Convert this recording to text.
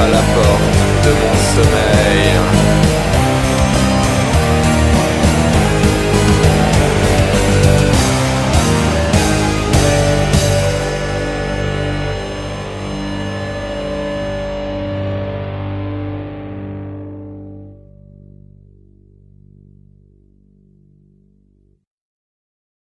à la porte de mon sommeil.